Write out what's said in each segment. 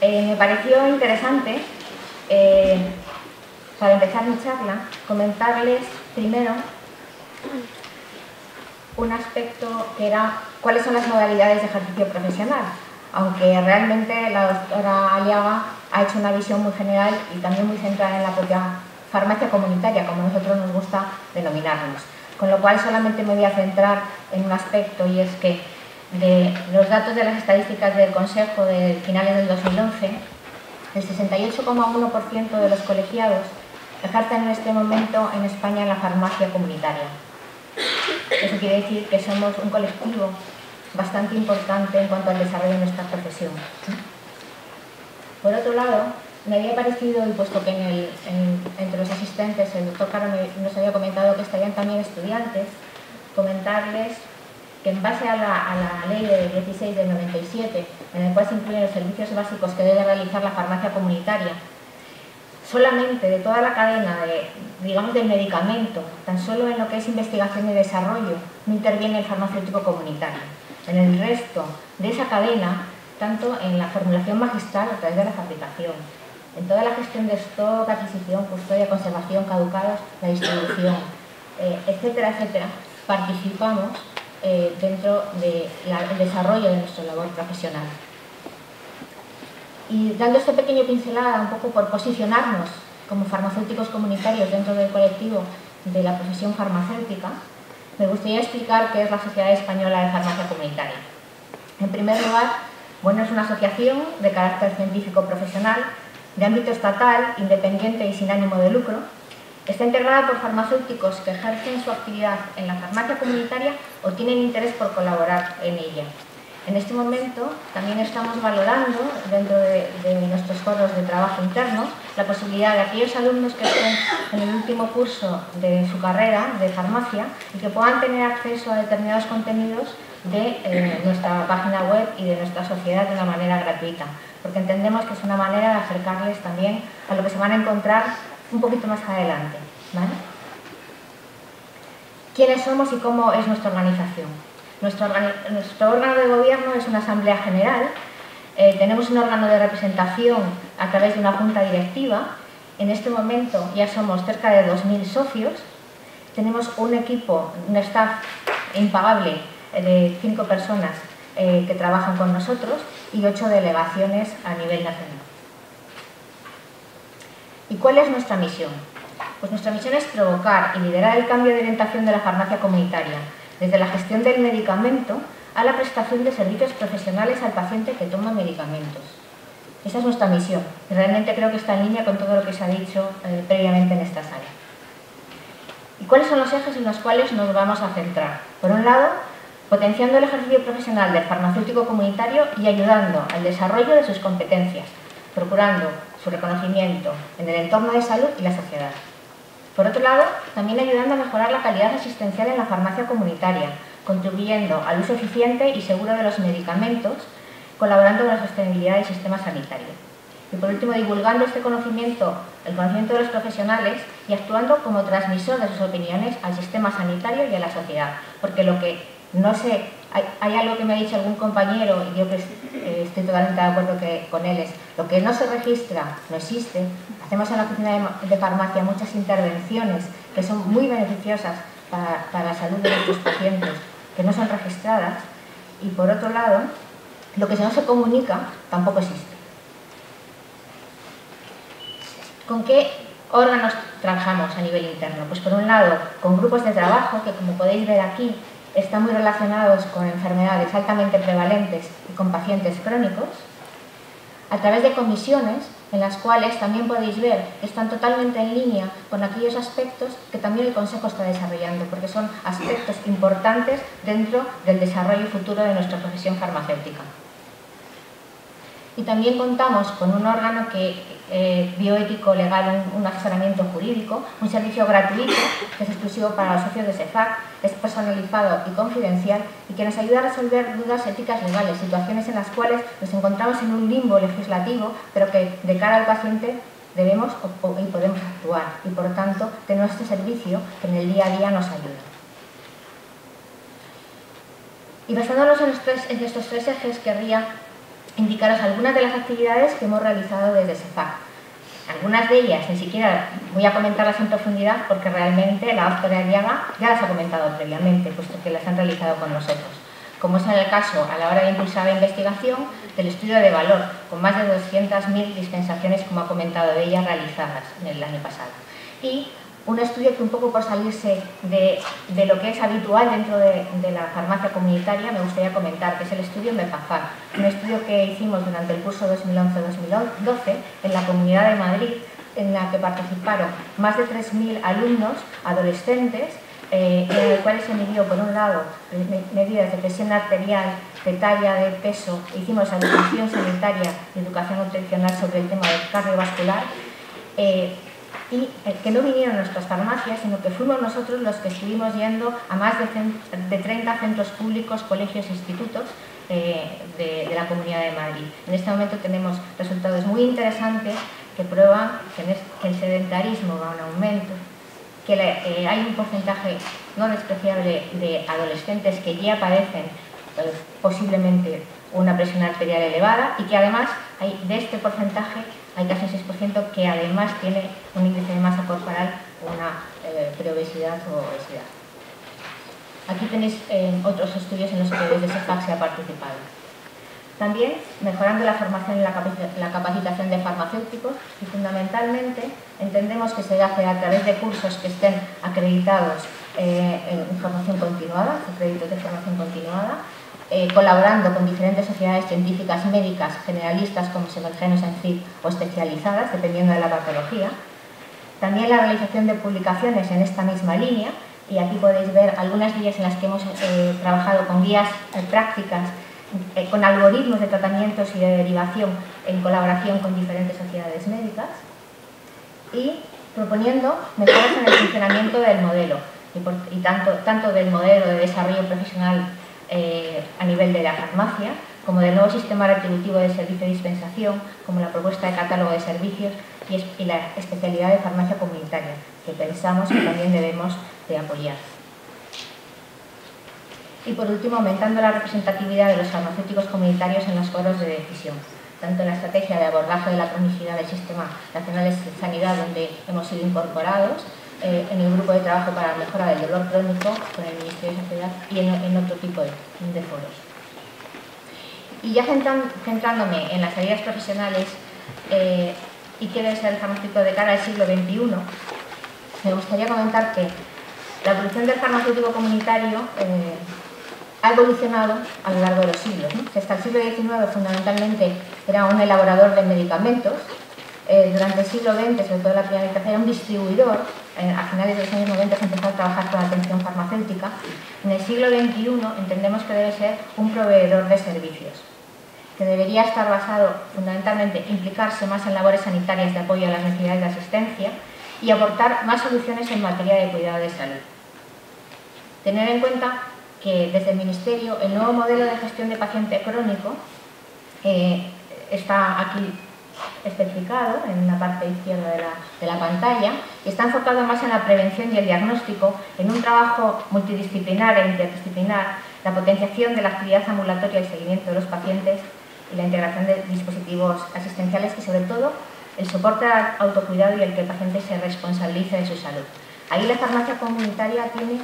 eh, me pareció interesante, eh, para empezar mi charla, comentarles primero un aspecto que era cuáles son las modalidades de ejercicio profesional, aunque realmente la doctora Aliaga ha hecho una visión muy general y también muy centrada en la propia farmacia comunitaria, como nosotros nos gusta denominarnos. Con lo cual solamente me voy a centrar en un aspecto y es que de los datos de las estadísticas del Consejo de finales del 2011, el 68,1% de los colegiados ejercen en este momento en España en la farmacia comunitaria. Eso quiere decir que somos un colectivo bastante importante en cuanto al desarrollo de nuestra profesión. Por otro lado, me había parecido, y puesto que entre los asistentes el doctor Caro nos había comentado que estarían también estudiantes, comentarles que en base a la, ley de 16 del 97, en el cual se incluyen los servicios básicos que debe realizar la farmacia comunitaria, solamente de toda la cadena, de, digamos, del medicamento, tan solo en lo que es investigación y desarrollo, no interviene el farmacéutico comunitario. En el resto de esa cadena, tanto en la formulación magistral a través de la fabricación, en toda la gestión de stock, adquisición, custodia, conservación, caducados, la distribución, eh, etcétera, etcétera, participamos eh, dentro del desarrollo de nuestra labor profesional. Y dando este pequeño pincelada un poco por posicionarnos como farmacéuticos comunitarios dentro del colectivo de la profesión farmacéutica, me gustaría explicar qué es la Sociedad Española de Farmacia Comunitaria. En primer lugar, bueno, es una asociación de carácter científico profesional de ámbito estatal, independiente y sin ánimo de lucro, Está integrada por farmacéuticos que ejercen su actividad en la farmacia comunitaria o tienen interés por colaborar en ella. En este momento también estamos valorando, dentro de, nuestros foros de trabajo interno, la posibilidad de aquellos alumnos que estén en el último curso de su carrera de farmacia y que puedan tener acceso a determinados contenidos de eh, nuestra página web y de nuestra sociedad de una manera gratuita, porque entendemos que es una manera de acercarles también a lo que se van a encontrar un poquito más adelante. ¿Quiénes somos y cómo es nuestra organización? Nuestro, órgano de gobierno es una asamblea general, eh, tenemos un órgano de representación a través de una junta directiva, en este momento ya somos cerca de 2.000 socios, tenemos un equipo, un staff impagable de 5 personas eh, que trabajan con nosotros y 8 delegaciones a nivel nacional. ¿Y cuál es nuestra misión? Pues nuestra misión es provocar y liderar el cambio de orientación de la farmacia comunitaria, desde la gestión del medicamento a la prestación de servicios profesionales al paciente que toma medicamentos. Esa es nuestra misión y realmente creo que está en línea con todo lo que se ha dicho eh, previamente en esta sala. ¿Y cuáles son los ejes en los cuales nos vamos a centrar? Por un lado, potenciando el ejercicio profesional del farmacéutico comunitario y ayudando al desarrollo de sus competencias, procurando su reconocimiento en el entorno de salud y la sociedad. Por otro lado, también ayudando a mejorar la calidad asistencial en la farmacia comunitaria, contribuyendo al uso eficiente y seguro de los medicamentos, colaborando con la sostenibilidad del sistema sanitario. Y por último, divulgando este conocimiento, el conocimiento de los profesionales y actuando como transmisor de sus opiniones al sistema sanitario y a la sociedad. Porque lo que no se hay, algo que me ha dicho algún compañero, y yo que eh, estoy totalmente de acuerdo que, con él, es lo que no se registra no existe. Hacemos en la oficina de, farmacia muchas intervenciones que son muy beneficiosas para, para la salud de nuestros pacientes, que no son registradas, y por otro lado, lo que no se comunica tampoco existe. ¿Con qué órganos trabajamos a nivel interno? Pues por un lado, con grupos de trabajo, que como podéis ver aquí, están muy relacionados con enfermedades altamente prevalentes y con pacientes crónicos, a través de comisiones en las cuales también podéis ver que están totalmente en línea con aquellos aspectos que también el Consejo está desarrollando, porque son aspectos importantes dentro del desarrollo futuro de nuestra profesión farmacéutica. Y también contamos con un órgano que, eh, bioético legal, un, asesoramiento jurídico, un servicio gratuito que es exclusivo para los socios de SEFAC, es personalizado y confidencial y que nos ayuda a resolver dudas éticas legales, situaciones en las cuales nos encontramos en un limbo legislativo, pero que de cara al paciente debemos y podemos actuar y por tanto tenemos este servicio que en el día a día nos ayuda. Y basándonos en estos, tres ejes, querría indicaros algunas de las actividades que hemos realizado desde SEFAC. Algunas de ellas ni siquiera voy a comentarlas en profundidad porque realmente la doctora Aliaga ya las ha comentado previamente, puesto que las han realizado con nosotros. Como es el caso a la hora de impulsar la investigación del estudio de valor, con más de 200.000 dispensaciones, como ha comentado ella, realizadas en el año pasado. Y un estudio que un poco por salirse de, lo que es habitual dentro de, la farmacia comunitaria me gustaría comentar, que es el estudio MEPAFAR, un estudio que hicimos durante el curso 2011-2012 en la Comunidad de Madrid, en la que participaron más de 3.000 alumnos adolescentes, eh, en el cual se midió, por un lado, medidas de presión arterial, de talla, de peso, hicimos educación sanitaria y educación nutricional sobre el tema del cardiovascular, eh, y eh, que no vinieron nuestras farmacias, sino que fuimos nosotros los que estuvimos yendo a más de, 30 centros públicos, colegios e institutos eh, de, la Comunidad de Madrid. En este momento tenemos resultados muy interesantes que prueban que, el sedentarismo va en aumento, que eh, hay un porcentaje no despreciable de adolescentes que ya padecen posiblemente una presión arterial elevada y que además hay, de este porcentaje hay casi un 6% que además tiene un índice de masa corporal o una eh, preobesidad o obesidad. Aquí tenéis eh, otros estudios en los que desde SEFAC se ha participado. También mejorando la formación y la capacitación de farmacéuticos y fundamentalmente entendemos que se hace a través de cursos que estén acreditados eh, en formación continuada, créditos de formación continuada, eh, colaborando con diferentes sociedades científicas médicas generalistas como semergenos en CID o especializadas, dependiendo de la patología. También la realización de publicaciones en esta misma línea, y aquí podéis ver algunas de en las que hemos eh, trabajado con guías eh, prácticas, con algoritmos de tratamientos y de derivación en colaboración con diferentes sociedades médicas, y proponiendo mejoras en el funcionamiento del modelo, y, y tanto, tanto del modelo de desarrollo profesional eh, a nivel de la farmacia, como del nuevo sistema retributivo de servicio de dispensación, como la propuesta de catálogo de servicios y, la especialidad de farmacia comunitaria, que pensamos que también debemos de apoyar. Y por último, aumentando la representatividad de los farmacéuticos comunitarios en los foros de decisión, tanto en la estrategia de abordaje de la cronicidad del Sistema Nacional de Sanidad, donde hemos sido incorporados, eh, en el grupo de trabajo para la mejora del dolor crónico con el Ministerio de Sanidad y en, otro tipo de, foros. Y ya centrándome en las salidas profesionales eh, y qué debe ser el farmacéutico de cara al siglo XXI, me gustaría comentar que la evolución del farmacéutico comunitario eh, ha evolucionado a lo largo de los siglos. Hasta el siglo XIX fundamentalmente era un elaborador de medicamentos, durante el siglo XX, sobre todo la primera mitad, era un distribuidor a finales de los años 90 se empezó a trabajar con la atención farmacéutica. En el siglo XXI entendemos que debe ser un proveedor de servicios, que debería estar basado fundamentalmente, implicarse más en labores sanitarias de apoyo a las necesidades de asistencia y aportar más soluciones en materia de cuidado de salud. Tener en cuenta que desde el Ministerio el nuevo modelo de gestión de paciente crónico eh, está aquí especificado en la parte izquierda de la, pantalla y está enfocado más en la prevención y el diagnóstico, en un trabajo multidisciplinar e interdisciplinar, la potenciación de la actividad ambulatoria y seguimiento de los pacientes y la integración de dispositivos asistenciales y sobre todo el soporte al autocuidado y el que el paciente se responsabilice de su salud. Ahí la farmacia comunitaria tiene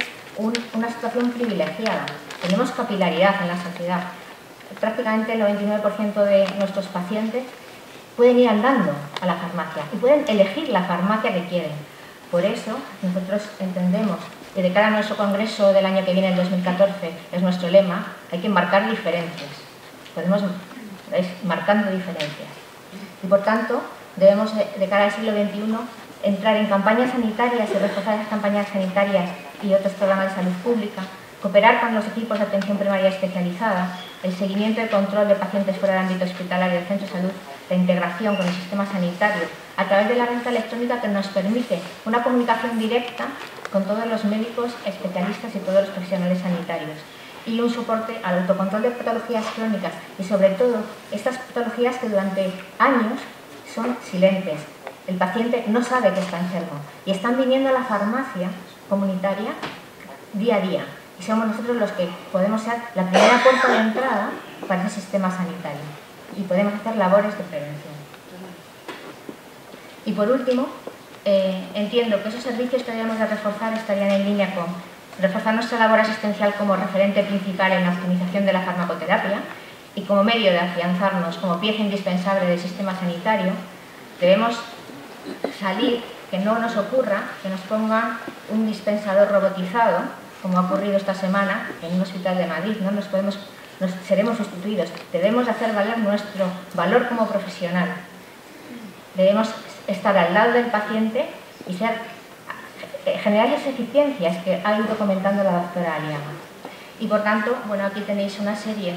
una situación privilegiada, tenemos capilaridad en la sociedad. Prácticamente el 99% de nuestros pacientes pueden ir andando a la farmacia y pueden elegir la farmacia que quieren. Por eso nosotros entendemos que de cara a nuestro congreso del año que viene, el 2014, es nuestro lema, hay que marcar diferencias. Podemos ir marcando diferencias. Y por tanto, debemos de cara al siglo XXI entrar en campañas sanitarias y reforzar esas campañas sanitarias y otros programas de salud pública, cooperar con los equipos de atención primaria especializada, el seguimiento y control de pacientes fuera del ámbito hospitalario del centro de salud la integración con el sistema sanitario a través de la renta electrónica que nos permite una comunicación directa con todos los médicos, especialistas y todos los profesionales sanitarios y un soporte al autocontrol de patologías crónicas y sobre todo estas patologías que durante años son silentes. El paciente no sabe que está enfermo y están viniendo a la farmacia comunitaria día a día y somos nosotros los que podemos ser la primera puerta de entrada para ese sistema sanitario. Y podemos hacer labores de prevención. Y por último, eh, entiendo que esos servicios que debemos de reforzar estarían en línea con reforzar nuestra labor asistencial como referente principal en la optimización de la farmacoterapia y como medio de afianzarnos como pieza indispensable del sistema sanitario, debemos salir, que no nos ocurra que nos pongan un dispensador robotizado, como ha ocurrido esta semana en un hospital de Madrid, no nos podemos nos seremos sustituidos. Debemos hacer valer nuestro valor como profesional. Debemos estar al lado del paciente y ser, generar esas eficiencias que ha ido comentando la doctora Aliaga. Y por tanto, bueno, aquí tenéis una serie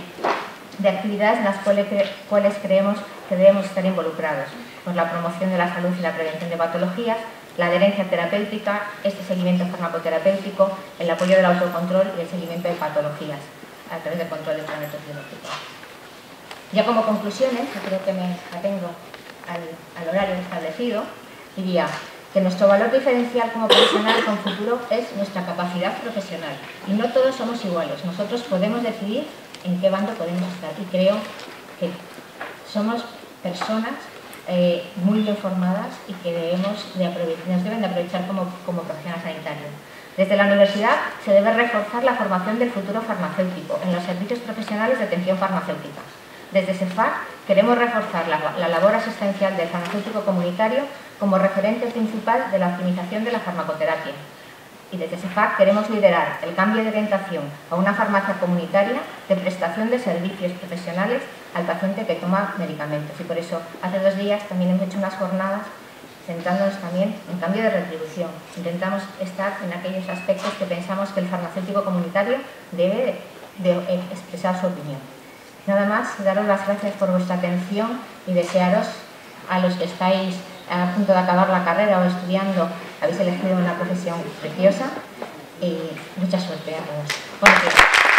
de actividades en las cuales, cuales creemos que debemos estar involucrados. Pues la promoción de la salud y la prevención de patologías, la adherencia terapéutica, este seguimiento farmacoterapéutico, el apoyo del autocontrol y el seguimiento de patologías a través de controles biológicos. Ya como conclusiones, creo que me atengo al, horario establecido, diría que nuestro valor diferencial como profesional con futuro es nuestra capacidad profesional. Y no todos somos iguales. Nosotros podemos decidir en qué bando podemos estar. Y creo que somos personas eh, muy bien formadas y que debemos de nos deben de aprovechar como, como profesional sanitario. Desde la universidad se debe reforzar la formación del futuro farmacéutico en los servicios profesionales de atención farmacéutica. Desde SEFAR queremos reforzar la, labor asistencial del farmacéutico comunitario como referente principal de la optimización de la farmacoterapia. Y desde SEFAR queremos liderar el cambio de orientación a una farmacia comunitaria de prestación de servicios profesionales al paciente que toma medicamentos. Y por eso hace dos días también hemos hecho unas jornadas centrándonos también en cambio de retribución. Intentamos estar en aquellos aspectos que pensamos que el farmacéutico comunitario debe de, expresar su opinión. Nada más, daros las gracias por vuestra atención y desearos a los que estáis a punto de acabar la carrera o estudiando, habéis elegido una profesión preciosa y mucha suerte a todos.